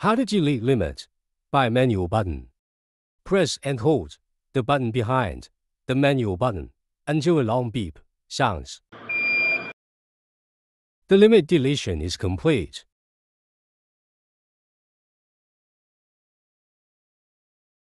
How did you delete limit by manual button. Press and hold the button behind the manual button until a long beep sounds. The limit deletion is complete.